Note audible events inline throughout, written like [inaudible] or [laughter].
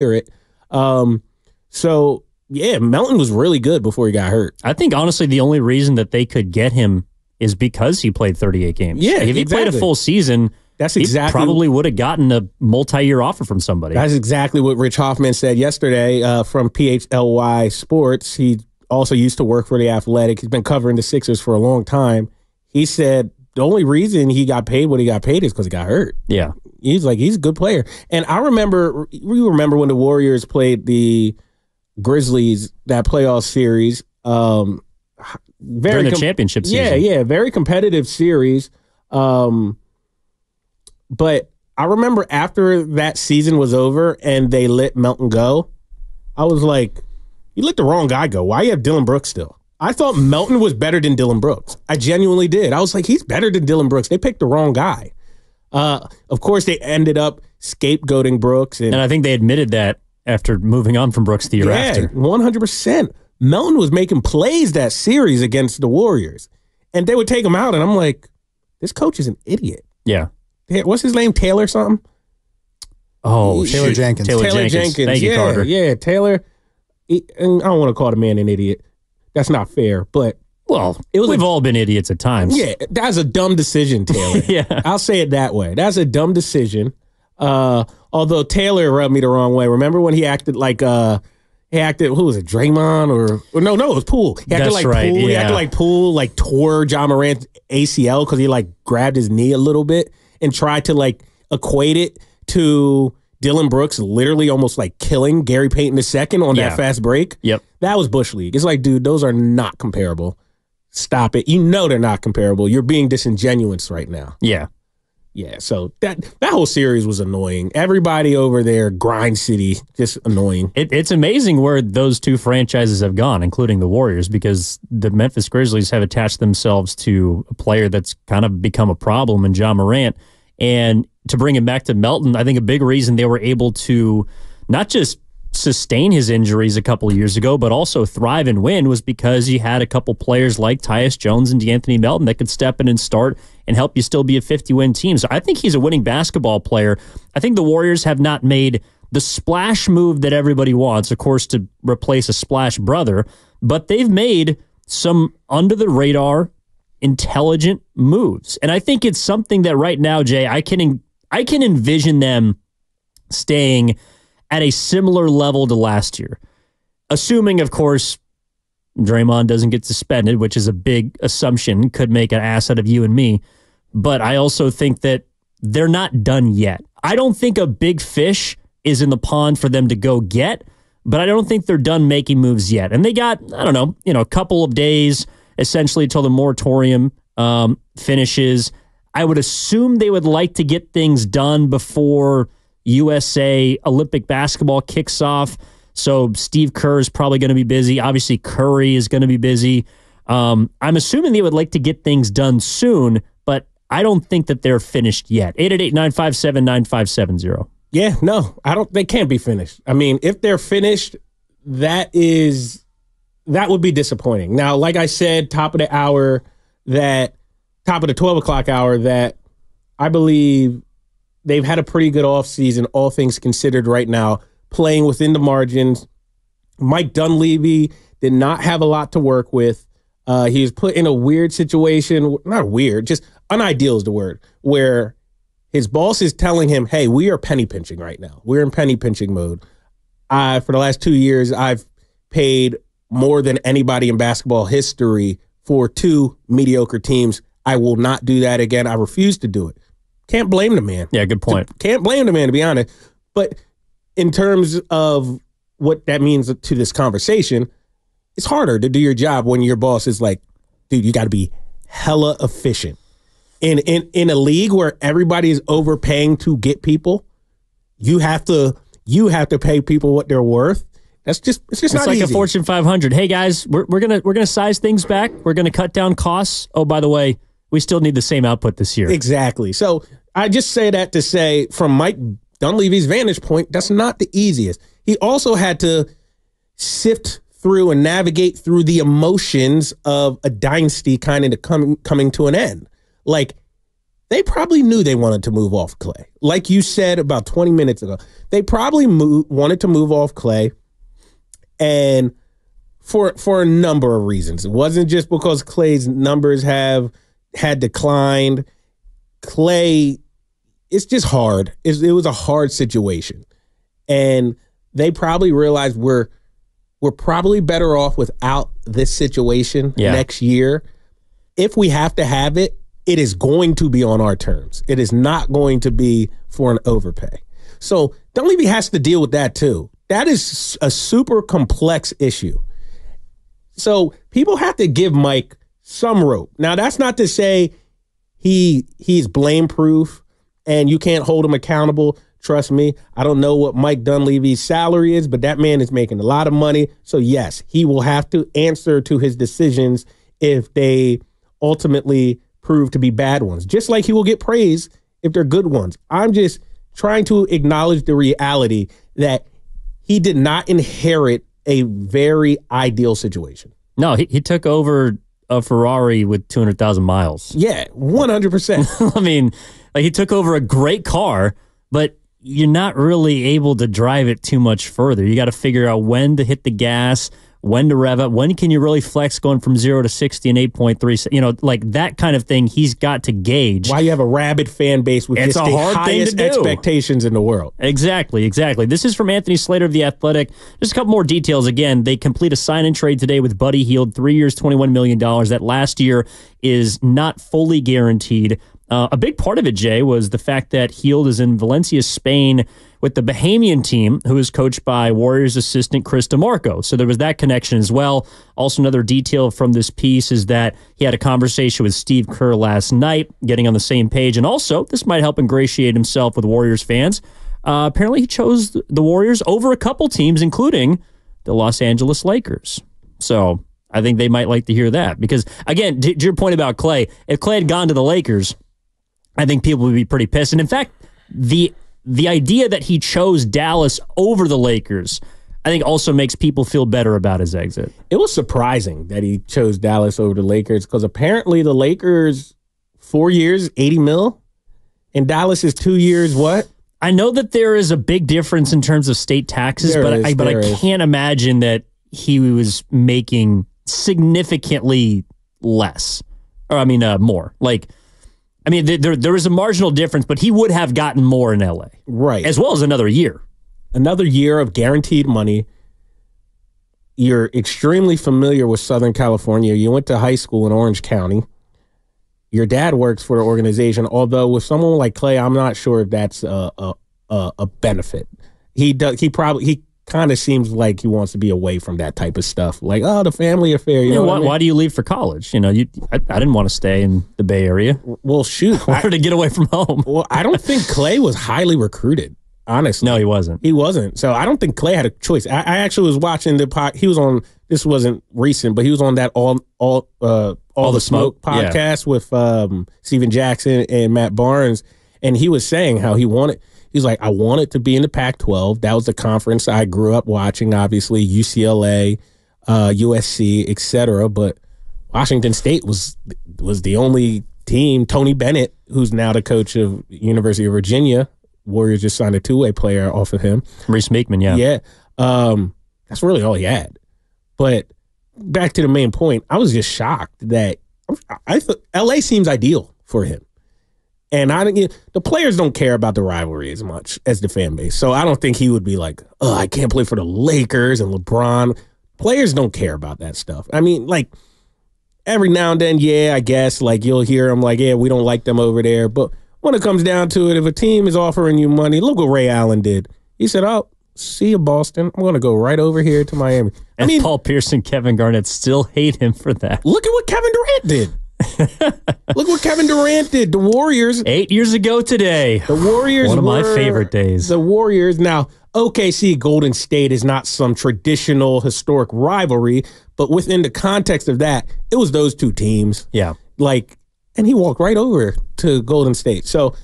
hear it. Um, so yeah, Melton was really good before he got hurt. I think honestly, the only reason that they could get him is because he played 38 games. Yeah, Like, if he played a full season, That's he exactly probably would have gotten a multi-year offer from somebody. That's exactly what Rich Hoffman said yesterday uh, from PHLY Sports. He also used to work for the Athletic. He's been covering the Sixers for a long time. He said the only reason he got paid what he got paid is because he got hurt. yeah, He's like he's a good player. And I remember we remember when the Warriors played the Grizzlies that playoff series. Um, very during the com- championship season. yeah, yeah, very competitive series. Um, but I remember after that season was over and they let Melton go, I was like, "You let the wrong guy go. Why you have Dillon Brooks still?" I thought Melton was better than Dillon Brooks. I genuinely did. I was like, "He's better than Dillon Brooks." They picked the wrong guy. Uh, of course, they ended up scapegoating Brooks and and I think they admitted that after moving on from Brooks the year yeah, after. one hundred percent. Melton was making plays that series against the Warriors, and they would take him out, and I'm like, this coach is an idiot. Yeah. What's his name? Taylor something? Oh, Taylor shoot. Jenkins. Taylor, Jenkins. Thank you, yeah, Carter. yeah, Taylor. He- and I don't want to call the man an idiot. That's not fair, but Well, It was we've a- all been idiots at times. yeah, that's a dumb decision, [laughs] Taylor. Yeah. I'll say it that way. That's a dumb decision. Uh, although Taylor rubbed me the wrong way. Remember when he acted like uh he acted who was it, Draymond or, or no, no, it was Poole. He acted That's like right, Poole. He acted like Poole like tore Ja Morant's ACL because he like grabbed his knee a little bit and tried to like equate it to Dillon Brooks literally almost like killing Gary Payton II on Yeah. that fast break. Yep. That was Bush League. It's like, dude, those are not comparable. Stop it. You know they're not comparable. You're being disingenuous right now. Yeah. Yeah, so that that whole series was annoying. Everybody over there, Grind City, just annoying. It, it's amazing where those two franchises have gone, including the Warriors, because the Memphis Grizzlies have attached themselves to a player that's kind of become a problem in Ja Morant. And to bring him back to Melton, I think a big reason they were able to not just sustain his injuries a couple years ago, but also thrive and win was because he had a couple players like Tyus Jones and DeAnthony Melton that could step in and start and help you still be a 50 win team. So I think he's a winning basketball player. I think the Warriors have not made the splash move that everybody wants, of course, to replace a splash brother, but they've made some under the radar intelligent moves. And I think it's something that right now, Jay, I can I can envision them staying at a similar level to last year. Assuming, of course, Draymond doesn't get suspended, which is a big assumption, could make an ass out of you and me. But I also think that they're not done yet. I don't think a big fish is in the pond for them to go get, but I don't think they're done making moves yet. And they got, I don't know, you know, a couple of days essentially till the moratorium um, finishes. I would assume they would like to get things done before USA Olympic basketball kicks off. So Steve Kerr is probably going to be busy. Obviously, Curry is going to be busy. Um, I'm assuming they would like to get things done soon, but I don't think that they're finished yet. 888 957 9570. Yeah, no, I don't. They can't be finished. I mean, if they're finished, that is that would be disappointing. Now, like I said, top of the hour, that top of the twelve o'clock hour, that I believe they've had a pretty good offseason, all things considered. Right now, playing within the margins. Mike Dunleavy did not have a lot to work with. Uh, he was put in a weird situation, not weird, just unideal is the word, where his boss is telling him, "Hey, we are penny pinching right now. We're in penny pinching mode." I, for the last two years, I've paid more than anybody in basketball history for two mediocre teams. I will not do that again. I refuse to do it. Can't blame the man. Yeah, good point. Can't blame the man to be honest. But in terms of what that means to this conversation, it's harder to do your job when your boss is like, dude, you got to be hella efficient. In in in a league where everybody is overpaying to get people, you have to you have to pay people what they're worth. That's just it's just It's not like easy. a Fortune 500. Hey guys, we're, we're gonna we're gonna size things back. We're gonna cut down costs. Oh, by the way, we still need the same output this year. Exactly. So I just say that to say, from Mike Dunleavy's vantage point, that's not the easiest. He also had to sift through and navigate through the emotions of a dynasty kind of coming coming to an end. Like they probably knew they wanted to move off Klay. Like you said about 20 minutes ago, they probably wanted to move off Klay and for for a number of reasons. It wasn't just because Klay's numbers have had declined. Klay, it's just hard. It's, it was a hard situation. And they probably realized we're we're probably better off without this situation Yeah. next year. If we have to have it, it is going to be on our terms. It is not going to be for an overpay. So Dunleavy has to deal with that too. That is a super complex issue. So people have to give Mike some rope. Now that's not to say he he's blame proof and you can't hold him accountable. Trust me, I don't know what Mike Dunleavy's salary is, but that man is making a lot of money. So yes, he will have to answer to his decisions if they ultimately prove to be bad ones. Just like he will get praise if they're good ones. I'm just trying to acknowledge the reality that he did not inherit a very ideal situation. No, he, he took over a Ferrari with 200,000 miles. Yeah, 100%. [laughs] I mean, like he took over a great car, but you're not really able to drive it too much further. You got to figure out when to hit the gas, when to rev up, when can you really flex going from zero to 60 and 8.3. You know, like that kind of thing he's got to gauge. Why you have a rabid fan base with It's just a the hard thing to highest expectations in the world. Exactly, exactly. This is from Anthony Slater of The Athletic. Just a couple more details. Again, they complete a sign and trade today with Buddy Hield, three years, $21 million. That last year is not fully guaranteed. Uh, a big part of it, Jay, was the fact that Hield is in Valencia, Spain, with the Bahamian team, who is coached by Warriors assistant Chris DeMarco. So there was that connection as well. Also, another detail from this piece is that he had a conversation with Steve Kerr last night, getting on the same page. And also, this might help ingratiate himself with Warriors fans. Uh, apparently, he chose the Warriors over a couple teams, including the Los Angeles Lakers. So I think they might like to hear that because, again, to to your point about Klay, if Klay had gone to the Lakers, I think people would be pretty pissed. And in fact, the the idea that he chose Dallas over the Lakers, I think also makes people feel better about his exit. It was surprising that he chose Dallas over the Lakers because apparently the Lakers four years, 80 mil, and Dallas is two years, what? I know that there is a big difference in terms of state taxes, There but is, I but I can't imagine that he was making significantly less, or I mean uh, more. Like, I mean, there there is a marginal difference, but he would have gotten more in LA Right. as well as another year. Another year of guaranteed money. You're extremely familiar with Southern California. You went to high school in Orange County. Your dad works for the organization, although with someone like Klay, I'm not sure if that's a a, a, a benefit. He does. He probably he kind of seems like he wants to be away from that type of stuff. Like, oh, the family affair. You You know why, I mean? why do you leave for college? You know, you I, I didn't want to stay in the Bay Area. Well, shoot. [laughs] I wanted to get away from home. well, I don't think Klay was highly recruited. Honestly, No, he wasn't. He wasn't. So I don't think Klay had a choice. I, I actually was watching the pod. He was on. This wasn't recent, but he was on that all all uh all, the, the smoke, Smoke? Yeah. podcast with um Stephen Jackson and Matt Barnes, and he was saying how he wanted. He's like, I wanted to be in the Pac-12. That was the conference I grew up watching. Obviously, UCLA, uh, USC, etc. But Washington State was was the only team. Tony Bennett, who's now the coach of University of Virginia, Warriors just signed a two way player off of him. Reece Beekman, yeah. Yeah, um, that's really all he had. But back to the main point, I was just shocked that I thought L.A. seems ideal for him. And I didn't. The players don't care about the rivalry as much as the fan base, so I don't think he would be like, "Oh, I can't play for the Lakers and LeBron." Players don't care about that stuff. I mean, like every now and then, yeah, I guess like you'll hear them like, "Yeah, we don't like them over there." But when it comes down to it, if a team is offering you money, look what Ray Allen did. He said, "Oh, see you, Boston. I'm going to go right over here to Miami." I And mean, Paul Pierce and Kevin Garnett still hate him for that. look at what Kevin Durant did. Look what Kevin Durant did. The Warriors Eight years ago today. The Warriors One of my favorite days. The Warriors now OKC Golden State is not some traditional historic rivalry, but within the context of that, it was those two teams. Yeah. Like and he walked right over to Golden State. So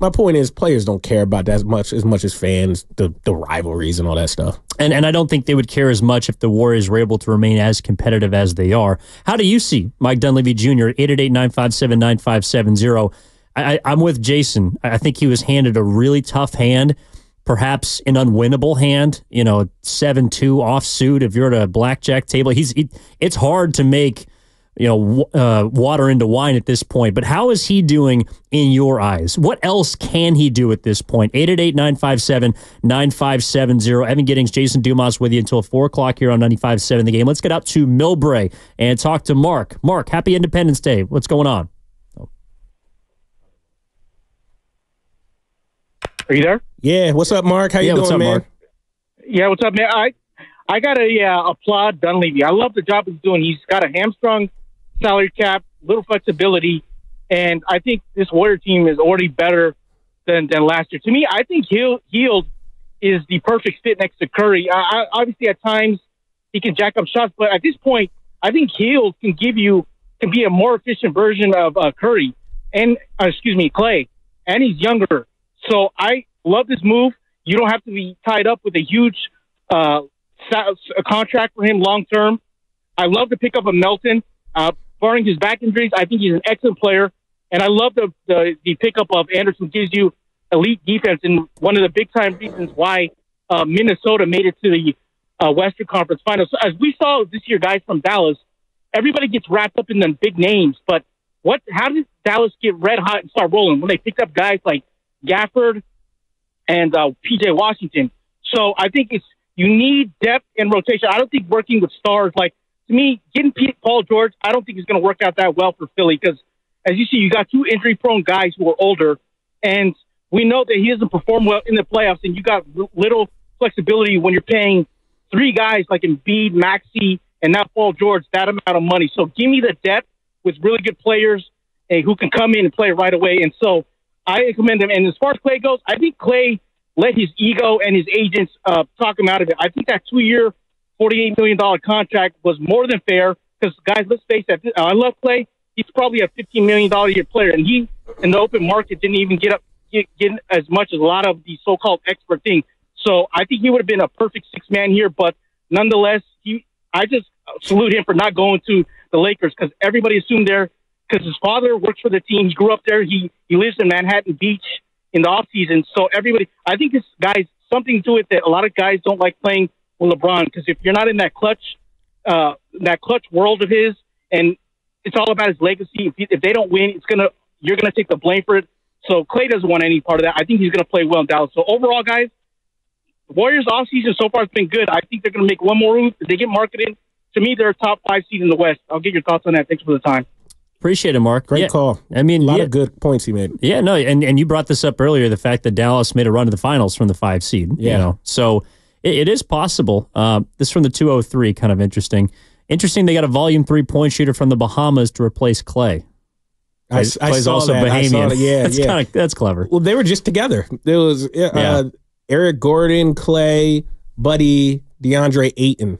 my point is players don't care about that as much as much as fans, the the rivalries and all that stuff. And and I don't think they would care as much if the Warriors were able to remain as competitive as they are. How do you see Mike Dunleavy Jr. 888-957-9570? I, I'm with Jason. I think he was handed a really tough hand, perhaps an unwinnable hand. You know, seven two offsuit. If you're at a blackjack table, he's he, it's hard to make you know uh, water into wine at this point. But how is he doing in your eyes? What else can he do at this point? 888-957-9570. Evan Giddings, Jason Dumas with you until four o'clock here on 95.7 The Game. Let's get up to Millbrae and talk to Mark. Mark, happy Independence Day. What's going on? Are you there? Yeah. What's up, Mark? How Yeah, you what's doing, up, man? Mark? Yeah, what's up, man? I I gotta yeah, applaud Dunleavy. I love the job he's doing. He's got a hamstrung salary cap, little flexibility, and I think this Warrior team is already better than than last year. To me, I think Hield is the perfect fit next to Curry. I, I, obviously, at times he can jack up shots, but at this point, I think Hield can give you can be a more efficient version of uh, Curry and uh, excuse me Clay, and he's younger. So I love this move. You don't have to be tied up with a huge uh, a contract for him long term. I love the pickup of Melton. Uh, barring his back injuries, I think he's an excellent player. And I love the, the, the pickup of Anderson gives you elite defense and one of the big time reasons why uh, Minnesota made it to the uh, Western Conference Finals. So as we saw this year, guys from Dallas, everybody gets wrapped up in the big names, but what? How did Dallas get red hot and start rolling when they picked up guys like Gafford and uh, PJ Washington? So I think it's you need depth and rotation. I don't think working with stars like to me getting Paul George. I don't think is going to work out that well for Philly because as you see, you got two injury prone guys who are older, and we know that he doesn't perform well in the playoffs, and you got little flexibility when you're paying three guys like Embiid, Maxey, and now Paul George that amount of money. So give me the depth with really good players eh, who can come in and play right away. And so I commend him. And as far as Klay goes, I think Klay let his ego and his agents uh, talk him out of it. I think that two-year, $48 million contract was more than fair because, guys, let's face it, uh, I love Klay. He's probably a $15 million a year player, and he, in the open market, didn't even get up get, get as much as a lot of the so-called expert thing. So I think he would have been a perfect six-man here, but nonetheless, he I just salute him for not going to the Lakers because everybody assumed there because his father works for the team. He grew up there. He he lives in Manhattan Beach in the off season. So everybody, I think this guy's something to do it that a lot of guys don't like playing with LeBron because if you're not in that clutch, uh, that clutch world of his, and it's all about his legacy. If, he, if they don't win, it's gonna you're gonna take the blame for it. So Klay doesn't want any part of that. I think he's gonna play well in Dallas. So overall, guys, Warriors off season so far has been good. I think they're gonna make one more move. If they get Markkanen, to me, they're a top five seed in the West. I'll get your thoughts on that. Thanks for the time. Appreciate it, Mark. Great Yeah. call. I mean, A lot yeah, of good points he made. yeah, no, and, and you brought this up earlier, the fact that Dallas made a run to the finals from the five seed. You Yeah. know, so it, it is possible. Uh, this from the 203, kind of interesting. Interesting, they got a volume three point shooter from the Bahamas to replace Klay. I, Klay's I saw also that. I saw that. Yeah, [laughs] that's yeah. kind of that's clever. Well, they were just together. There was uh, Yeah. Eric Gordon, Klay, Buddy, DeAndre Ayton,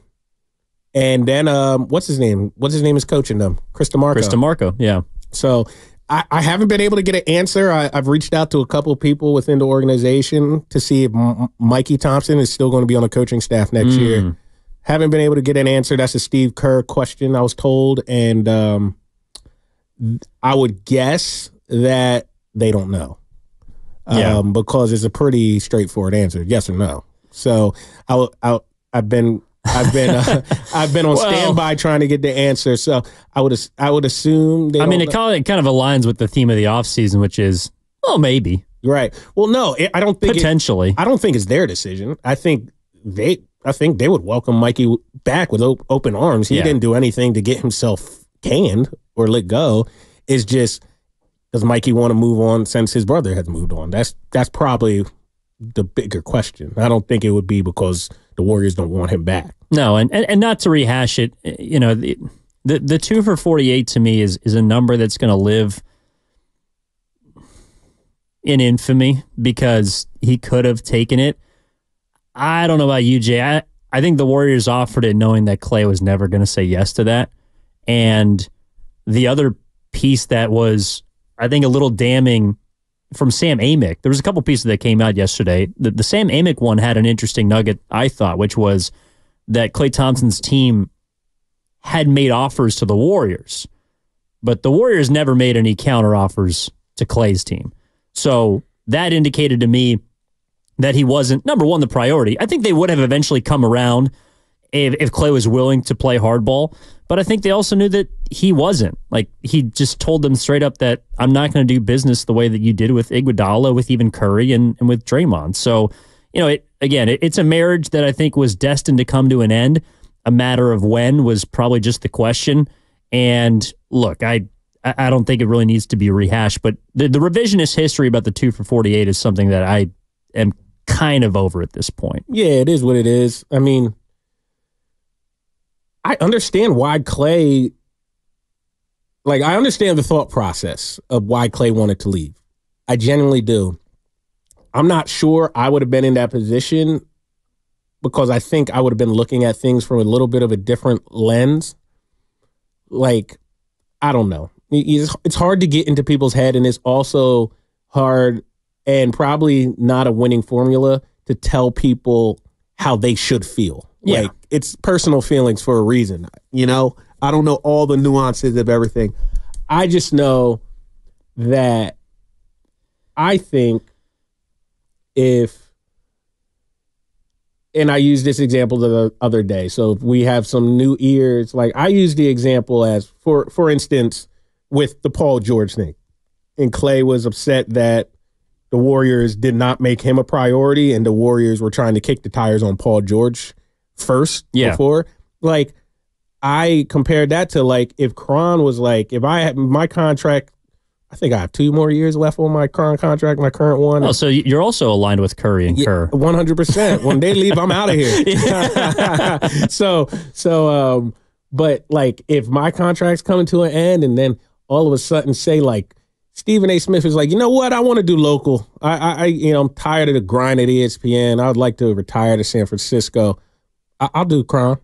and then um, what's his name? What's his name is coaching them? Chris DeMarco. Chris DeMarco, yeah. So I, I haven't been able to get an answer. I, I've reached out to a couple of people within the organization to see if M- Mikey Thompson is still going to be on the coaching staff next year. Haven't been able to get an answer. That's a Steve Kerr question, I was told, and um, I would guess that they don't know. Yeah. Um, because it's a pretty straightforward answer, yes or no. So I've been I've been uh, [laughs] I've been on Well- standby trying to get the answer. So I would I would assume they I mean, it kind, of, it kind of aligns with the theme of the offseason, which is, well, maybe, Right. Well, no, it, I don't think. It, potentially. I don't think it's their decision. I think they. I think they would welcome Mikey back with op- open arms. He Yeah. didn't do anything to get himself canned or let go. It's just does Mikey want to move on since his brother has moved on? That's that's probably the bigger question. I don't think it would be because the Warriors don't want him back. No, and, and, and not to rehash it, eh, you know, the, the, the two for 48 to me is, is a number that's going to live in infamy because he could have taken it. I don't know about you, Jay. I, I think the Warriors offered it knowing that Klay was never going to say yes to that. And the other piece that was, I think, a little damning from Sam Amick. There was a couple pieces that came out yesterday. The, the Sam Amick one had an interesting nugget, I thought, which was that Klay Thompson's team had made offers to the Warriors, but the Warriors never made any counter offers to Klay's team. So that indicated to me that he wasn't number one the priority. I think they would have eventually come around if, if Klay was willing to play hardball. But I think they also knew that he wasn't. Like he just told them straight up that I'm not going to do business the way that you did with Iguodala, with even Curry, and, and with Draymond. So, you know, it, again, it, it's a marriage that I think was destined to come to an end. A matter of when was probably just the question. And look, I I don't think it really needs to be rehashed, but the, the revisionist history about the two for 48 is something that I am kind of over at this point. Yeah, it is what it is. I mean, I understand why Klay, like, I understand the thought process of why Klay wanted to leave. I genuinely do. I'm not sure I would have been in that position because I think I would have been looking at things from a little bit of a different lens. Like, I don't know. It's hard to get into people's head, and it's also hard and probably not a winning formula to tell people how they should feel. Yeah. Like it's personal feelings for a reason. You know, I don't know all the nuances of everything. I just know that I think if and I used this example the other day. So if we have some new ears, like I use the example as for for instance with the Paul George thing. And Klay was upset that the Warriors did not make him a priority and the Warriors were trying to kick the tires on Paul George first yeah. before. Like I compared that to like if KRON was like if I had my contract I think I have two more years left on my current contract, my current one. Oh, so you're also aligned with Curry and Kerr. One hundred percent. When they leave, I'm out of here. [laughs] [laughs] so, so, um, but like, if my contract's coming to an end, and then all of a sudden say like, Stephen A. Smith is like, you know what? I want to do local. I, I, you know, I'm tired of the grind at ESPN. I would like to retire to San Francisco. I, will do KRON.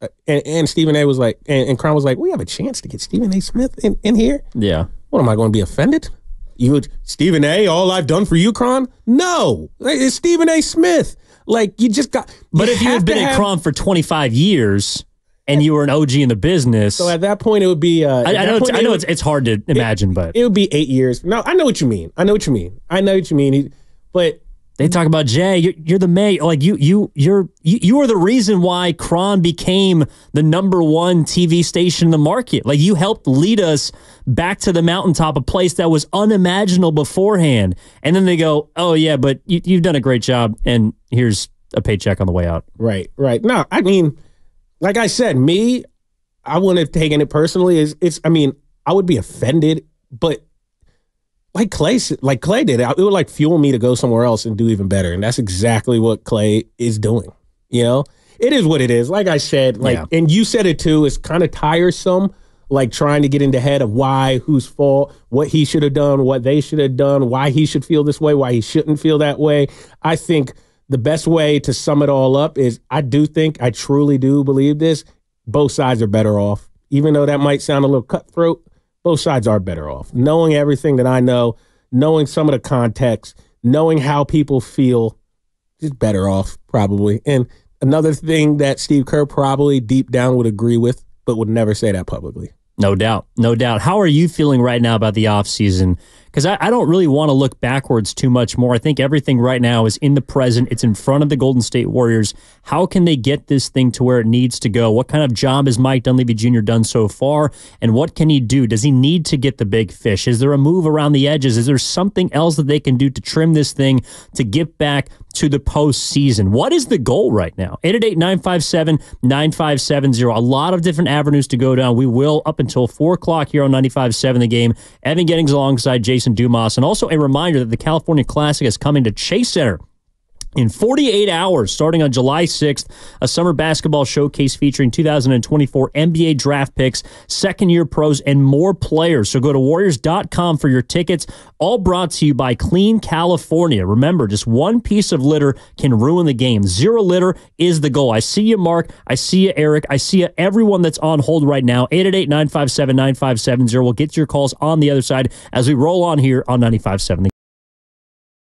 Uh, and, and, Stephen A. was like, and, and KRON was like, we have a chance to get Stephen A. Smith in, in here. Yeah. What am I going to be offended? You would Stephen A. All I've done for you, KRON? No, it's Stephen A. Smith. Like you just got. But if you had been at KRON for 25 years, and you were an OG in the business. So at that point, it would be. Uh, I, I know. It's, I know would, it's, it's hard to imagine, it, but it would be eight years. No, I know what you mean. I know what you mean. I know what you mean. But they talk about Jay. You're, you're the May. Like you, you, you're you, you are the reason why KRON became the number one TV station in the market. Like you helped lead us back to the mountaintop, a place that was unimaginable beforehand. And then they go, "Oh yeah, but you, you've done a great job, and here's a paycheck on the way out." Right, right. No, I mean, like I said, me, I wouldn't have taken it personally. Is it's, I mean, I would be offended, but like Klay, like Klay did, it would like fuel me to go somewhere else and do even better. And that's exactly what Klay is doing. You know, it is what it is. Like I said, like, yeah. and you said it too. It's kind of tiresome, like trying to get in the head of why, whose fault, what he should have done, what they should have done, why he should feel this way, why he shouldn't feel that way. I think the best way to sum it all up is I do think, I truly do believe this. Both sides are better off. Even though that might sound a little cutthroat, both sides are better off. Knowing everything that I know, knowing some of the context, knowing how people feel, just better off probably. And another thing that Steve Kerr probably deep down would agree with, but would never say that publicly. No doubt. No doubt. How are you feeling right now about the offseason? because I, I, don't really want to look backwards too much more. I think everything right now is in the present. It's in front of the Golden State Warriors. How can they get this thing to where it needs to go? What kind of job has Mike Dunleavy Jr. done so far? And what can he do? Does he need to get the big fish? Is there a move around the edges? Is there something else that they can do to trim this thing to get back to the postseason? What is the goal right now? 888 957 9570. A lot of different avenues to go down. We will up until 4 o'clock here on 95.7 the game. Evan Giddings alongside Jason. Jason Dumas. And also a reminder that the California Classic is coming to Chase Center in 48 hours, starting on July 6th, a summer basketball showcase featuring 2024 NBA draft picks, second year pros, and more players. So go to Warriors.com for your tickets. All brought to you by Clean California. Remember, just one piece of litter can ruin the game. Zero litter is the goal. I see you, Mark. I see you, Eric. I see you, everyone that's on hold right now. 888 957 9570. We'll get your calls on the other side as we roll on here on 95.7.